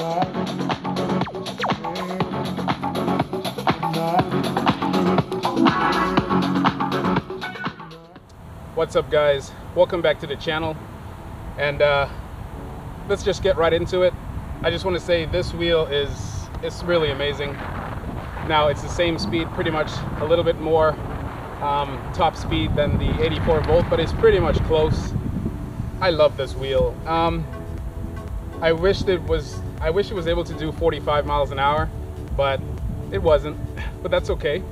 What's up guys? Welcome back to the channel. And uh, let's just get right into it. I just want to say this wheel is it's really amazing. Now it's the same speed, pretty much a little bit more um, top speed than the 84 volt, but it's pretty much close. I love this wheel. Um, I wish it was I wish it was able to do 45 miles an hour, but it wasn't. But that's okay.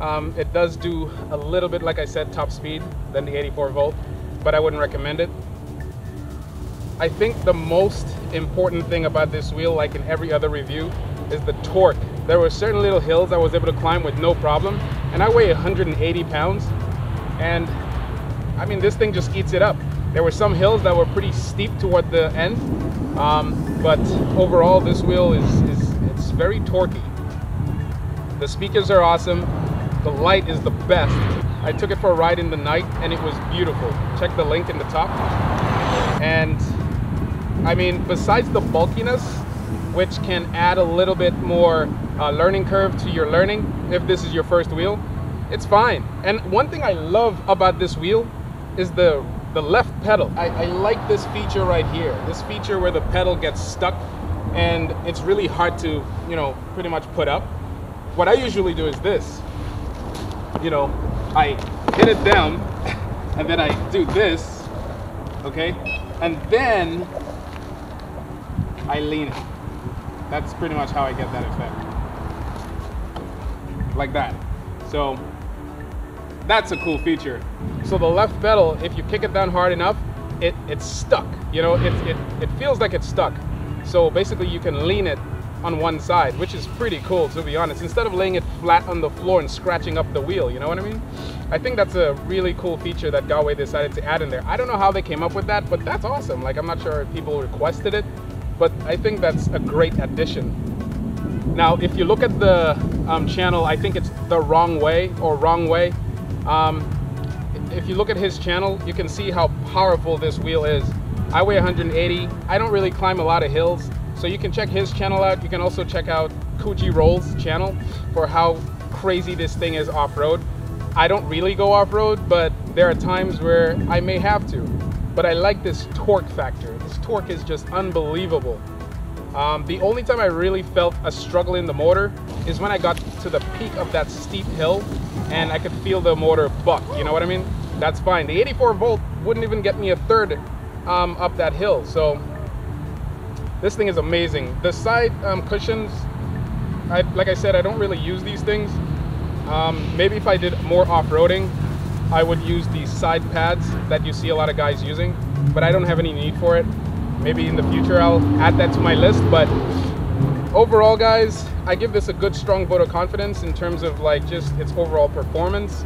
Um, it does do a little bit, like I said, top speed than the 84 volt, but I wouldn't recommend it. I think the most important thing about this wheel, like in every other review, is the torque. There were certain little hills I was able to climb with no problem, and I weigh 180 pounds, and I mean, this thing just eats it up. There were some hills that were pretty steep toward the end, um, but overall, this wheel is, is it's very torquey. The speakers are awesome. The light is the best. I took it for a ride in the night and it was beautiful. Check the link in the top. And I mean, besides the bulkiness, which can add a little bit more uh, learning curve to your learning if this is your first wheel, it's fine. And one thing I love about this wheel is the the left pedal. I, I like this feature right here. This feature where the pedal gets stuck and it's really hard to, you know, pretty much put up what I usually do is this. You know, I hit it down and then I do this, okay? And then I lean it. That's pretty much how I get that effect. Like that. So that's a cool feature. So the left pedal, if you kick it down hard enough, it, it's stuck. You know, it, it, it feels like it's stuck. So basically you can lean it on one side, which is pretty cool to be honest, instead of laying it flat on the floor and scratching up the wheel, you know what I mean? I think that's a really cool feature that Gotway decided to add in there. I don't know how they came up with that, but that's awesome. Like, I'm not sure if people requested it, but I think that's a great addition. Now, if you look at the um, channel, I think it's The Wrong Way or Wrong Way. Um, if you look at his channel, you can see how powerful this wheel is. I weigh 180. I don't really climb a lot of hills, so you can check his channel out. You can also check out Kuji Rolls channel for how crazy this thing is off-road. I don't really go off-road, but there are times where I may have to. But I like this torque factor. This torque is just unbelievable. Um, the only time I really felt a struggle in the motor is when I got to the peak of that steep hill and I could feel the motor buck, you know what I mean? That's fine. The 84 volt wouldn't even get me a third um, up that hill. So this thing is amazing. The side um, cushions, I, like I said, I don't really use these things. Um, maybe if I did more off-roading, I would use these side pads that you see a lot of guys using, but I don't have any need for it. Maybe in the future I'll add that to my list, but overall guys, I give this a good strong vote of confidence in terms of like just its overall performance.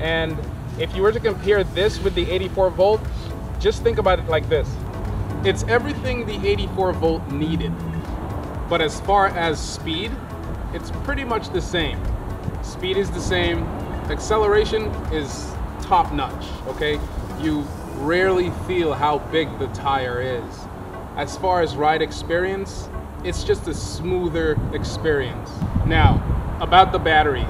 And if you were to compare this with the 84 volt, just think about it like this. It's everything the 84 volt needed. But as far as speed, it's pretty much the same. Speed is the same. Acceleration is top notch, okay? You rarely feel how big the tire is. As far as ride experience, it's just a smoother experience. Now, about the batteries.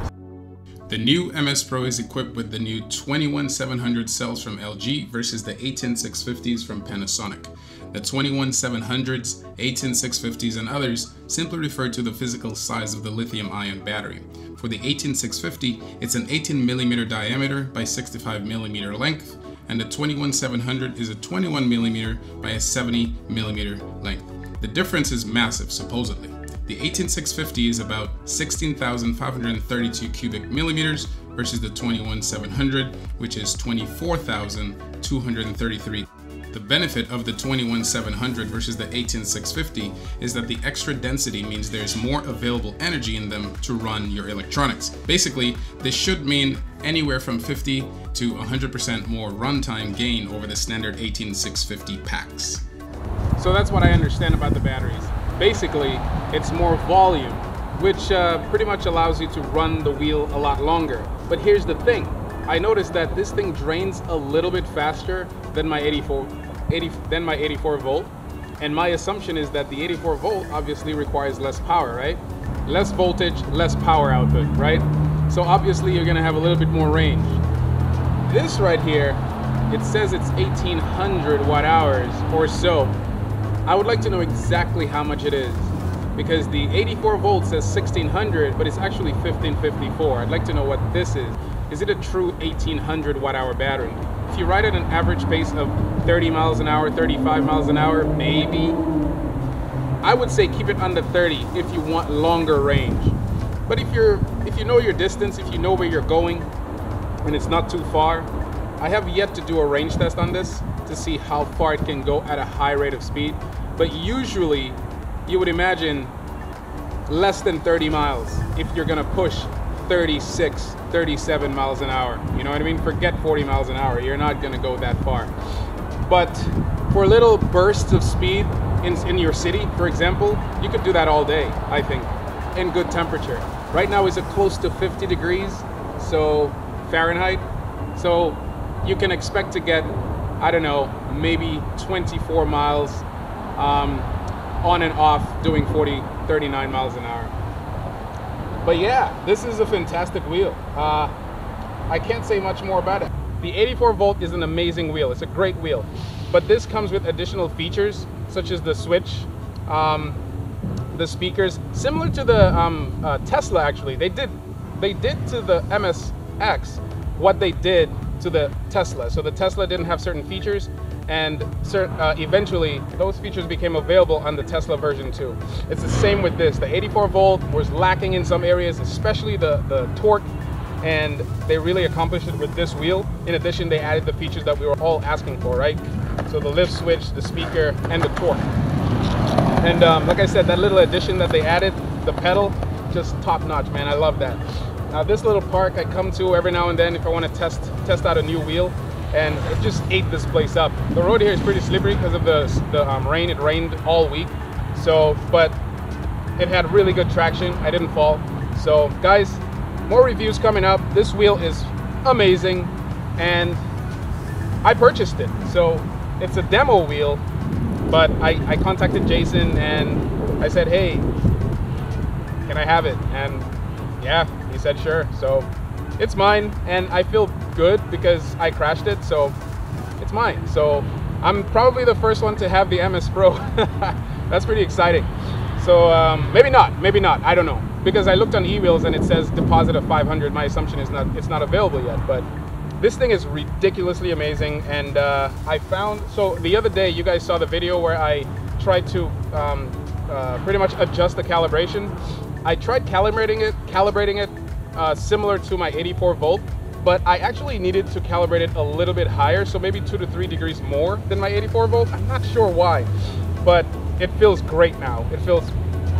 The new MS Pro is equipped with the new 21700 cells from LG versus the 18650s from Panasonic. The 21700s, 18650s, and others simply refer to the physical size of the lithium-ion battery. For the 18650, it's an 18mm diameter by 65mm length, and the 21700 is a 21mm by a 70mm length. The difference is massive, supposedly. The 18650 is about 16,532 cubic millimeters versus the 21700, which is 24,233. The benefit of the 21700 versus the 18650 is that the extra density means there's more available energy in them to run your electronics. Basically, this should mean anywhere from 50 to 100% more runtime gain over the standard 18650 packs. So that's what I understand about the batteries. Basically, it's more volume, which uh, pretty much allows you to run the wheel a lot longer. But here's the thing. I noticed that this thing drains a little bit faster than my 84, 80, than my 84 volt. And my assumption is that the 84 volt obviously requires less power, right? Less voltage, less power output, right? So obviously you're gonna have a little bit more range. This right here, it says it's 1800 watt hours or so. I would like to know exactly how much it is because the 84 volt says 1600, but it's actually 1554. I'd like to know what this is. Is it a true 1800 watt hour battery? If you ride at an average pace of 30 miles an hour, 35 miles an hour, maybe. I would say keep it under 30 if you want longer range. But if you're if you know your distance, if you know where you're going and it's not too far, I have yet to do a range test on this to see how far it can go at a high rate of speed. But usually you would imagine less than 30 miles if you're gonna push 36, 37 miles an hour. You know what I mean? Forget 40 miles an hour. You're not gonna go that far. But for little bursts of speed in, in your city, for example, you could do that all day, I think, in good temperature. Right now it's close to 50 degrees, so Fahrenheit. So you can expect to get, I don't know, maybe 24 miles um, on and off doing 40, 39 miles an hour. But yeah, this is a fantastic wheel. Uh, I can't say much more about it. The 84 volt is an amazing wheel. It's a great wheel. But this comes with additional features such as the switch, um, the speakers, similar to the um, uh, Tesla actually. They did, they did to the MSX what they did to the Tesla. So the Tesla didn't have certain features and uh, eventually those features became available on the Tesla version 2. It's the same with this. The 84 volt was lacking in some areas, especially the, the torque, and they really accomplished it with this wheel. In addition, they added the features that we were all asking for, right? So the lift switch, the speaker, and the torque. And um, like I said, that little addition that they added, the pedal, just top notch, man. I love that. Now this little park I come to every now and then if I want to test test out a new wheel and it just ate this place up. The road here is pretty slippery because of the, the um, rain. It rained all week. So, but it had really good traction. I didn't fall. So guys, more reviews coming up. This wheel is amazing and I purchased it. So it's a demo wheel, but I, I contacted Jason and I said, hey, can I have it? And yeah, he said sure. So it's mine and I feel good because I crashed it, so it's mine. So I'm probably the first one to have the MS Pro. That's pretty exciting. So um, maybe not, maybe not, I don't know. Because I looked on eWheels and it says deposit of 500. My assumption is not it's not available yet, but this thing is ridiculously amazing. And uh, I found, so the other day you guys saw the video where I tried to um, uh, pretty much adjust the calibration. I tried calibrating it, calibrating it uh, similar to my 84 volt, but I actually needed to calibrate it a little bit higher, so maybe two to three degrees more than my 84 volt. I'm not sure why, but it feels great now. It feels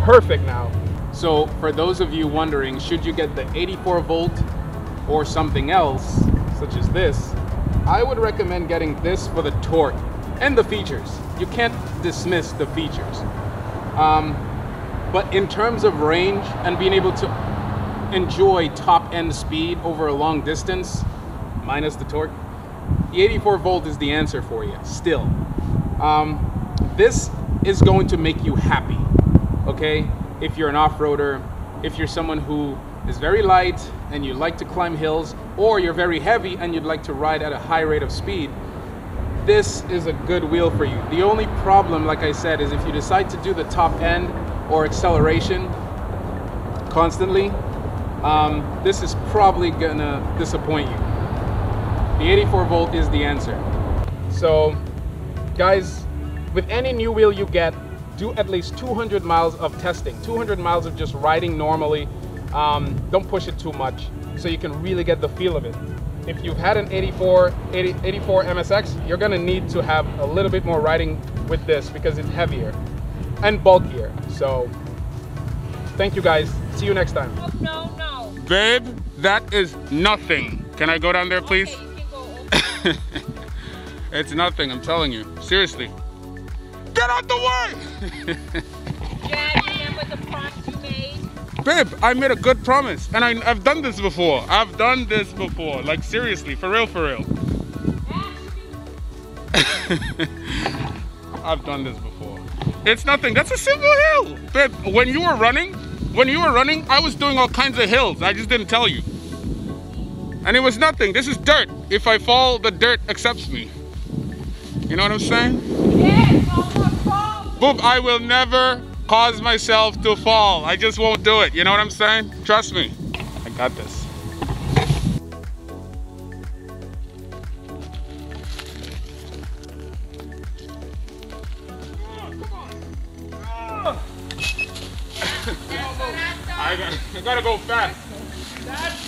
perfect now. So for those of you wondering, should you get the 84 volt or something else, such as this, I would recommend getting this for the torque and the features. You can't dismiss the features. Um, but in terms of range and being able to enjoy top end speed over a long distance, minus the torque, the 84 volt is the answer for you, still. Um, this is going to make you happy, okay? If you're an off-roader, if you're someone who is very light and you like to climb hills, or you're very heavy and you'd like to ride at a high rate of speed, this is a good wheel for you. The only problem, like I said, is if you decide to do the top end or acceleration constantly, um, this is probably gonna disappoint you. The 84 volt is the answer. So guys, with any new wheel you get, do at least 200 miles of testing, 200 miles of just riding normally. Um, don't push it too much so you can really get the feel of it. If you've had an 84, 80, 84 MSX, you're gonna need to have a little bit more riding with this because it's heavier and bulkier. So thank you guys. See you next time. Oh, no, no. Babe, that is nothing. Can I go down there, please? Okay, it's nothing, I'm telling you. Seriously. Get out the way! Dad, remember the promise you made? Babe, I made a good promise. And I, I've done this before. I've done this before. Like, seriously, for real, for real. I've done this before. It's nothing. That's a simple hill. Babe, when you were running, when you were running, I was doing all kinds of hills. I just didn't tell you. And it was nothing. This is dirt. If I fall, the dirt accepts me. You know what I'm saying? Yes. Boop, I will never cause myself to fall. I just won't do it. You know what I'm saying? Trust me. I got this. I, got, I gotta go fast.